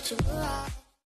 what you right.